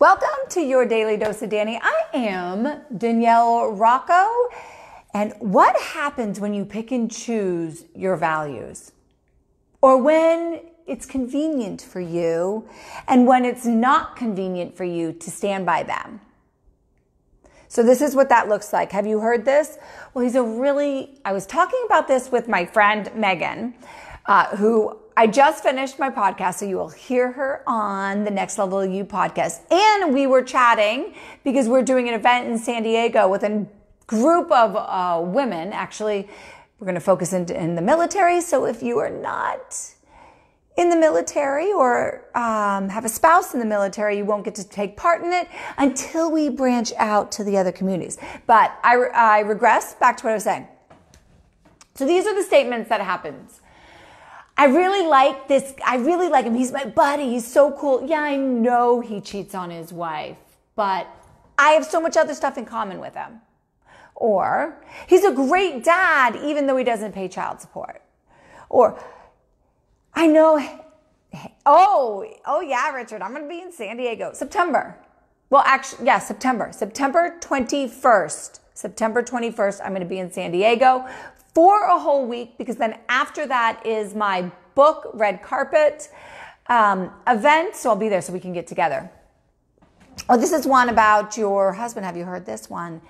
Welcome to your daily dose of Dani. I am Danielle Rocco. And what happens when you pick and choose your values? Or when it's convenient for you and when it's not convenient for you to stand by them? So this is what that looks like. Have you heard this? Well, he's a really, I was talking about this with my friend Megan, uh, who I just finished my podcast, so you will hear her on the Next Level You podcast. And we were chatting because we're doing an event in San Diego with a group of uh, women. Actually, we're going to focus in, in the military. So if you are not in the military or um, have a spouse in the military, you won't get to take part in it until we branch out to the other communities. But I, I regress back to what I was saying. So these are the statements that happens I really like this. I really like him. He's my buddy. He's so cool. Yeah, I know he cheats on his wife, but I have so much other stuff in common with him. Or he's a great dad, even though he doesn't pay child support. Or I know, oh, oh yeah, Richard, I'm going to be in San Diego, September. Well, actually, yeah, September, September 21st. September 21st, I'm going to be in San Diego for a whole week because then after that is my book red carpet um, event. So I'll be there so we can get together. Oh, this is one about your husband. Have you heard this one?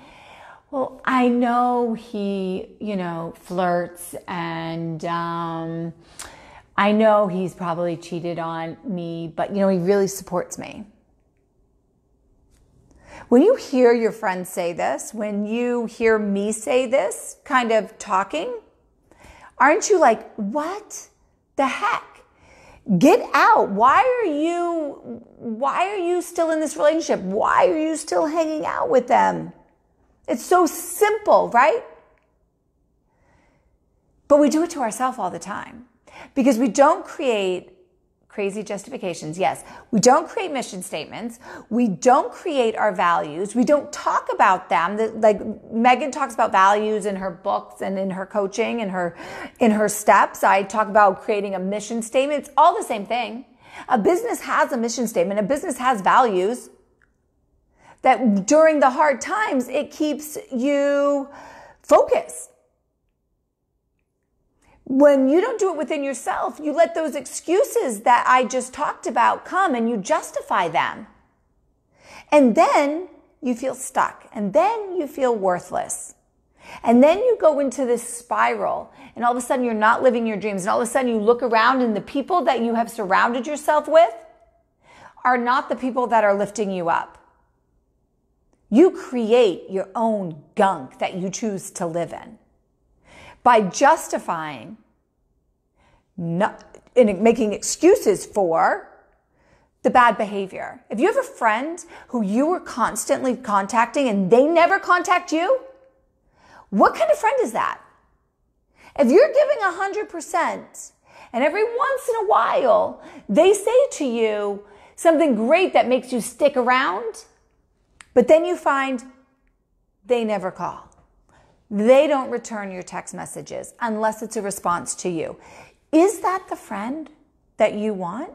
Well, I know he, you know, flirts and um, I know he's probably cheated on me, but, you know, he really supports me. When you hear your friends say this, when you hear me say this kind of talking, aren't you like, what the heck? Get out. Why are you, why are you still in this relationship? Why are you still hanging out with them? It's so simple, right? But we do it to ourselves all the time because we don't create crazy justifications. Yes, we don't create mission statements. We don't create our values. We don't talk about them. Like Megan talks about values in her books and in her coaching and her in her steps. I talk about creating a mission statement. It's all the same thing. A business has a mission statement. A business has values that during the hard times it keeps you focused when you don't do it within yourself, you let those excuses that I just talked about come and you justify them. And then you feel stuck and then you feel worthless. And then you go into this spiral and all of a sudden you're not living your dreams. And all of a sudden you look around and the people that you have surrounded yourself with are not the people that are lifting you up. You create your own gunk that you choose to live in by justifying not, and making excuses for the bad behavior. If you have a friend who you were constantly contacting and they never contact you, what kind of friend is that? If you're giving 100% and every once in a while they say to you something great that makes you stick around, but then you find they never call. They don't return your text messages unless it's a response to you. Is that the friend that you want?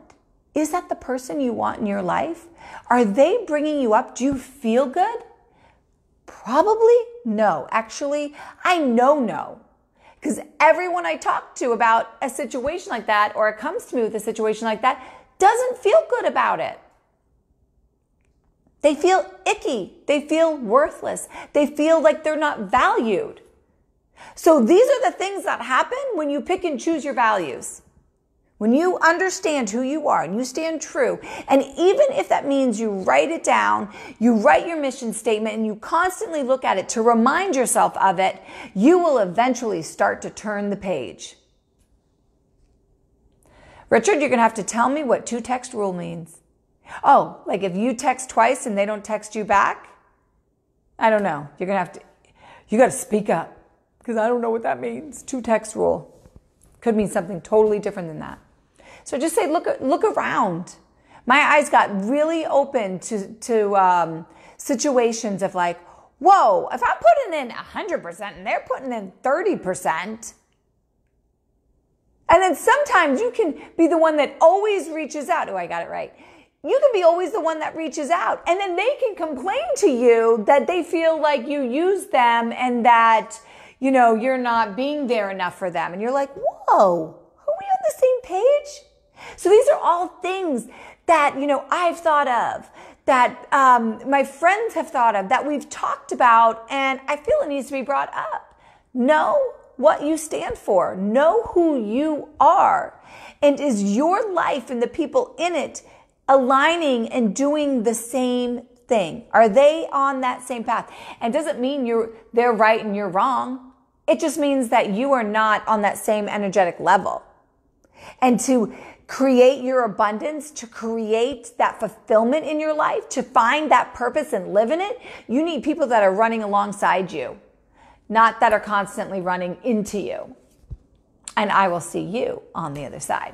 Is that the person you want in your life? Are they bringing you up? Do you feel good? Probably no. Actually, I know no. Because everyone I talk to about a situation like that or it comes to me with a situation like that doesn't feel good about it. They feel icky. They feel worthless. They feel like they're not valued. So these are the things that happen when you pick and choose your values. When you understand who you are and you stand true, and even if that means you write it down, you write your mission statement and you constantly look at it to remind yourself of it, you will eventually start to turn the page. Richard, you're going to have to tell me what two text rule means. Oh, like if you text twice and they don't text you back? I don't know. You're going to have to, you got to speak up because I don't know what that means. Two text rule could mean something totally different than that. So just say, look, look around. My eyes got really open to, to um, situations of like, whoa, if I'm putting in 100% and they're putting in 30%, and then sometimes you can be the one that always reaches out. Oh, I got it right. You can be always the one that reaches out. And then they can complain to you that they feel like you use them and that, you know, you're not being there enough for them. And you're like, whoa, are we on the same page? So these are all things that, you know, I've thought of, that um, my friends have thought of, that we've talked about, and I feel it needs to be brought up. Know what you stand for. Know who you are. And is your life and the people in it aligning and doing the same thing? Are they on that same path? And doesn't mean you're they're right and you're wrong. It just means that you are not on that same energetic level. And to create your abundance, to create that fulfillment in your life, to find that purpose and live in it, you need people that are running alongside you, not that are constantly running into you. And I will see you on the other side.